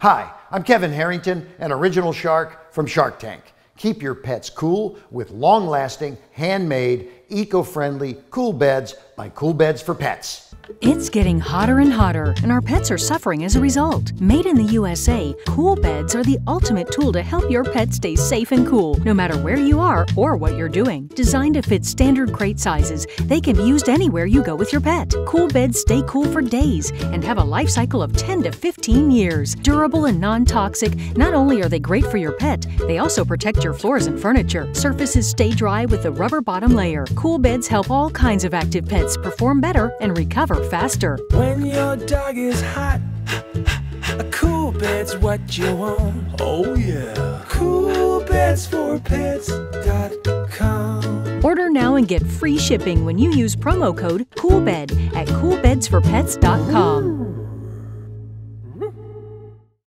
Hi, I'm Kevin Harrington, an original shark from Shark Tank. Keep your pets cool with long lasting, handmade, eco friendly cool beds by Cool Beds for Pets. It's getting hotter and hotter, and our pets are suffering as a result. Made in the USA, Cool Beds are the ultimate tool to help your pet stay safe and cool, no matter where you are or what you're doing. Designed to fit standard crate sizes, they can be used anywhere you go with your pet. Cool Beds stay cool for days and have a life cycle of 10 to 15 years. Durable and non toxic, not only are they great for your pet, they also protect your floors and furniture. Surfaces stay dry with a rubber bottom layer. Cool Beds help all kinds of active pets perform better and recover faster. When your dog is hot, a cool bed's what you want. Oh, yeah. CoolBedsForPets.com. Order now and get free shipping when you use promo code COOLBED at coolbedsforpets.com.